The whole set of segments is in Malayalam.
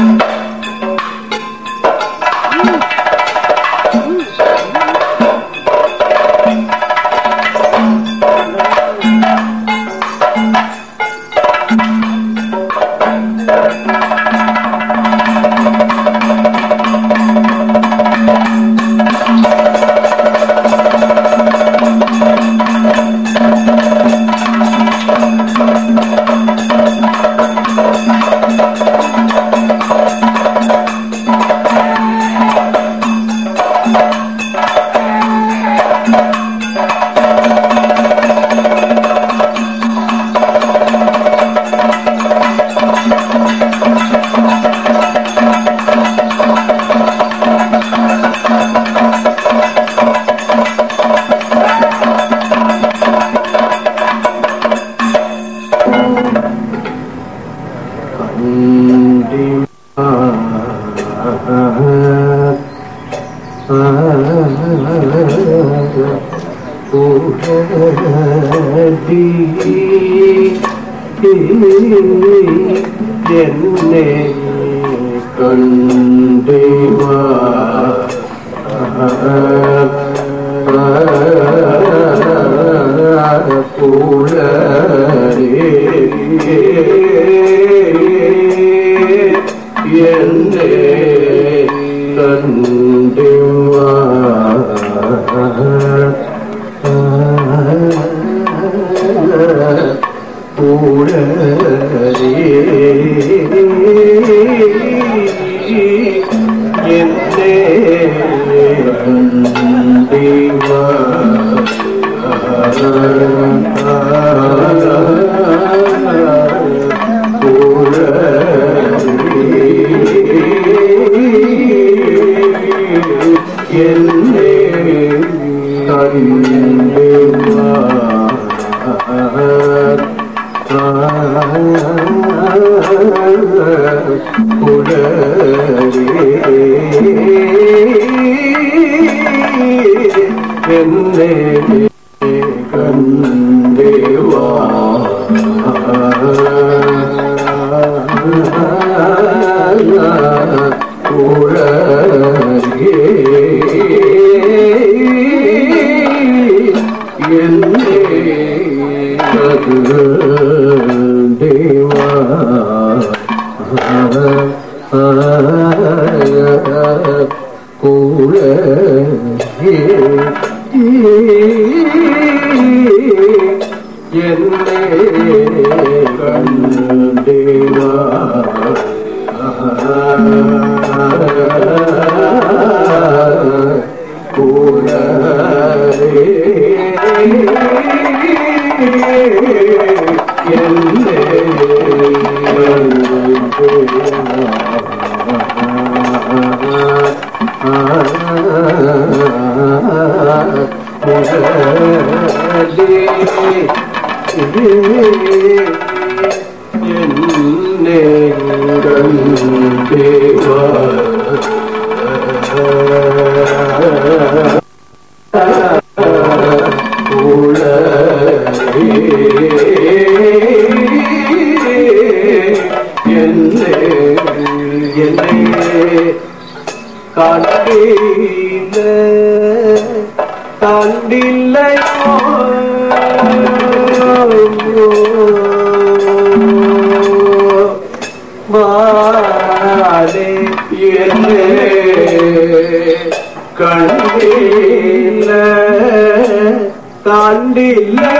എന്നെ എന്നെ കണ്ടേവാ എന്നെ കണ്ടില്ല കണ്ടില്ലയോ കണ്ടില്ല കണ്ടില്ല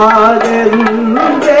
halinde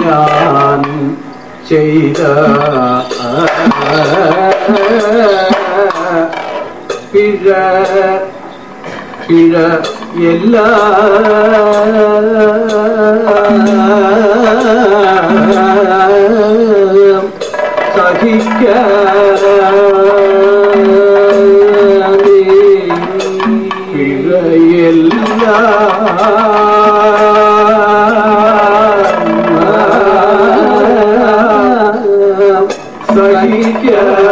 ഞാൻ ചെയ്ത പിഴ പിഴ എല്ലാം സഹിക്കാതെ Yeah. Yeah.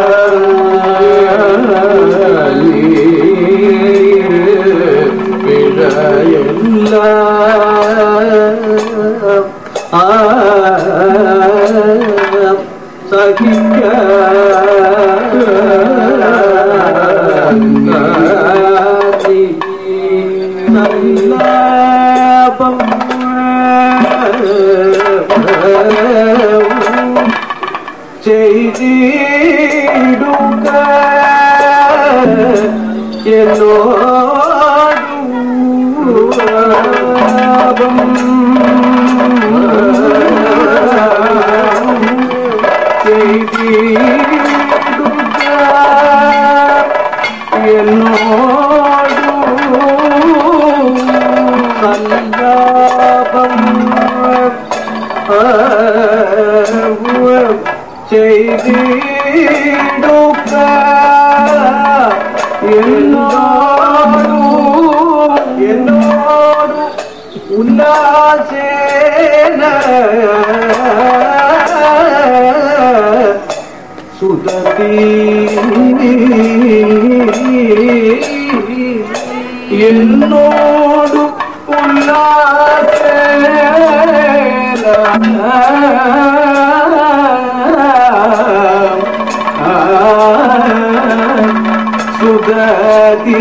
സുതീ എന്നോടു ഉല്ലാസേന സുഗതി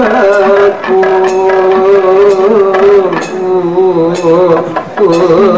Oh, oh, oh.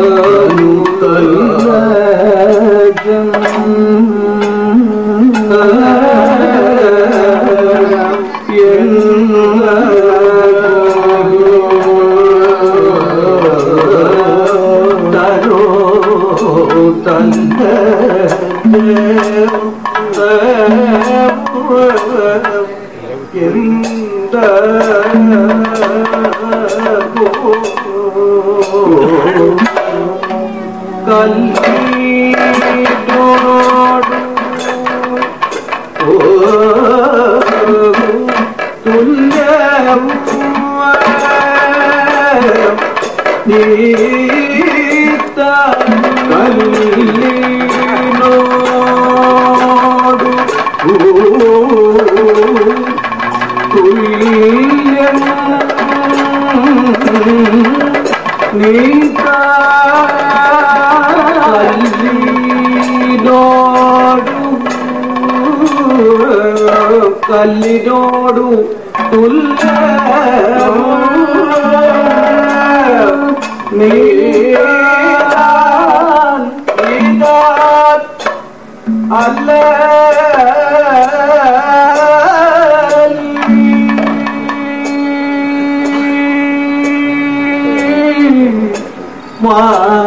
കല്ലിനോടു കല്ലിനോടു നീ അല്ല?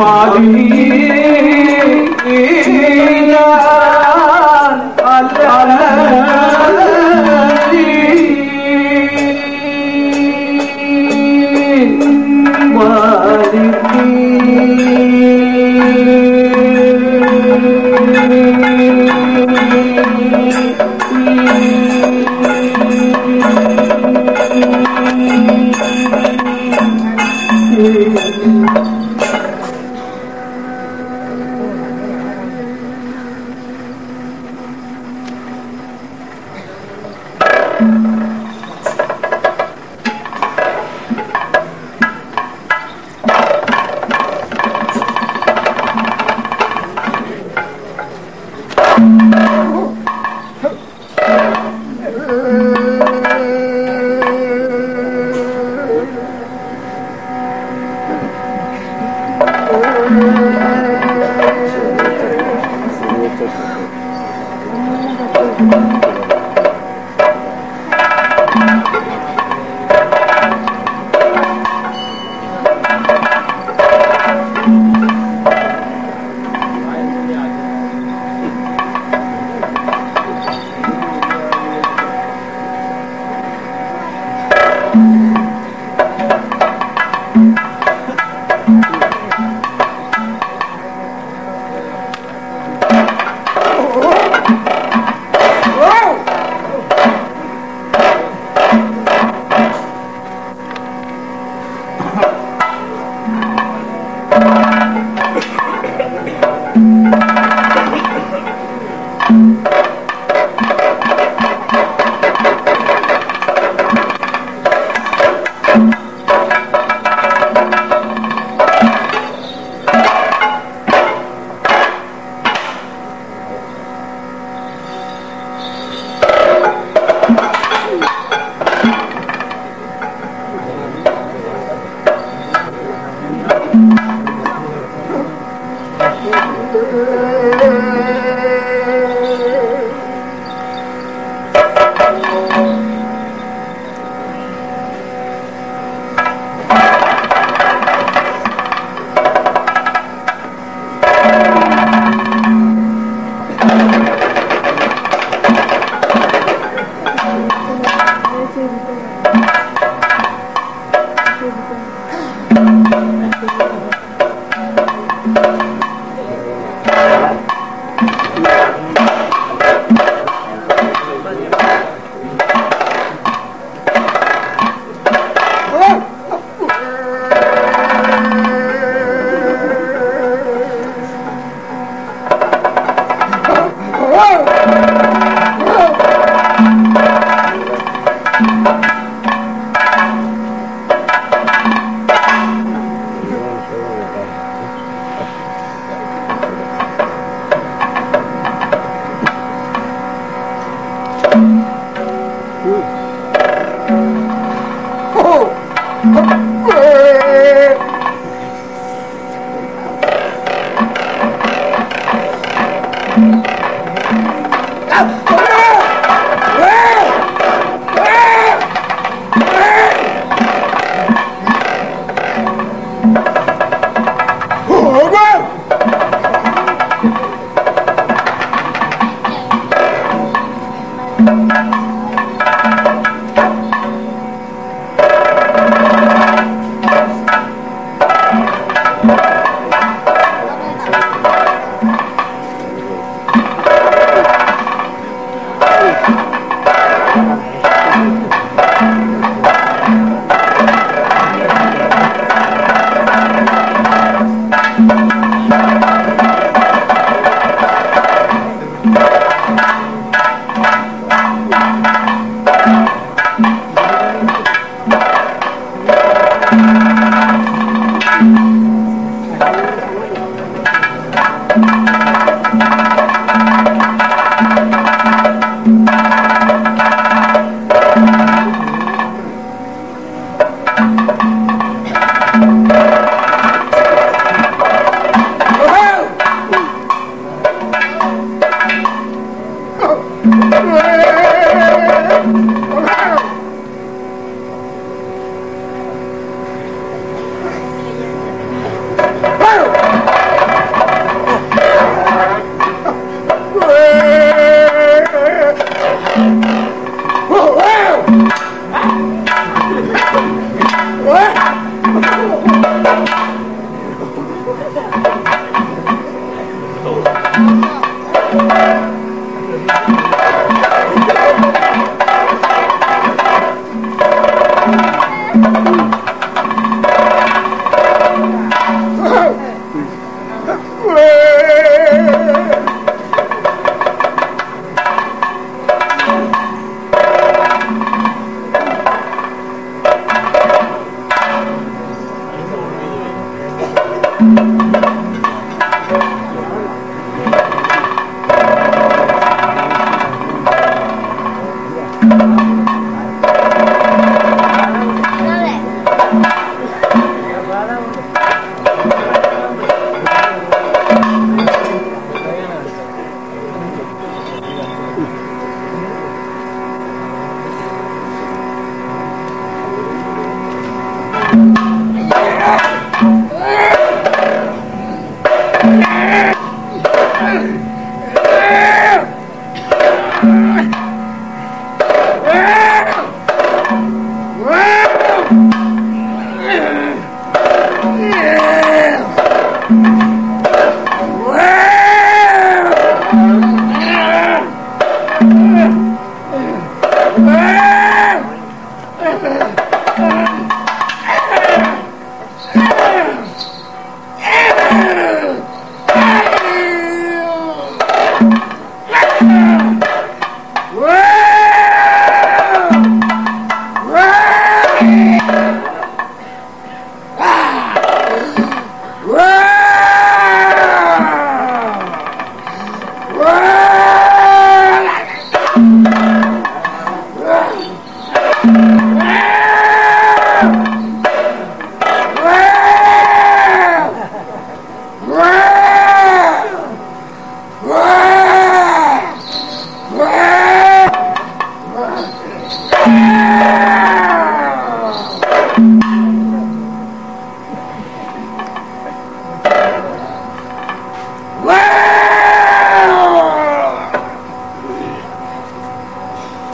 da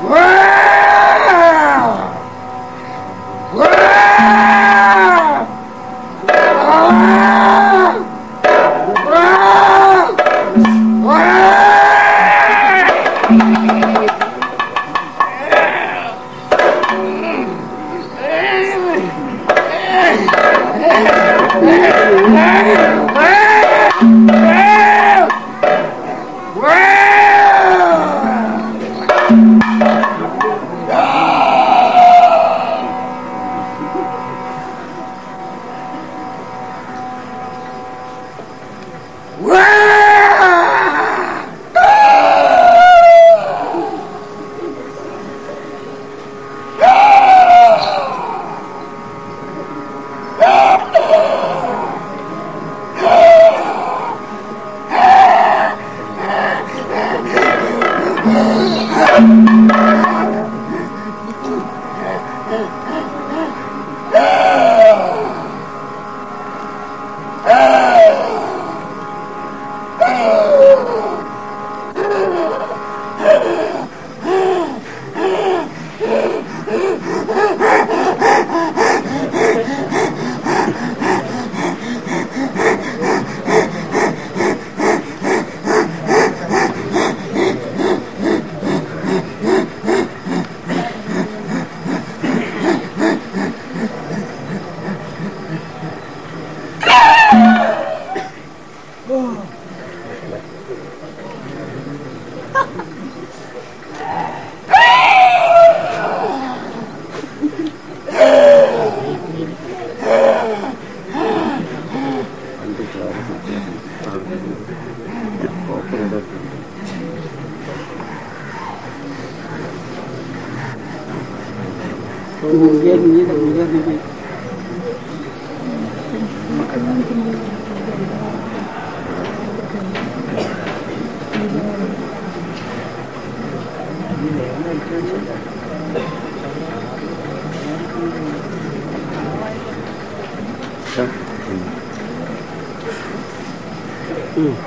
Right. Mm.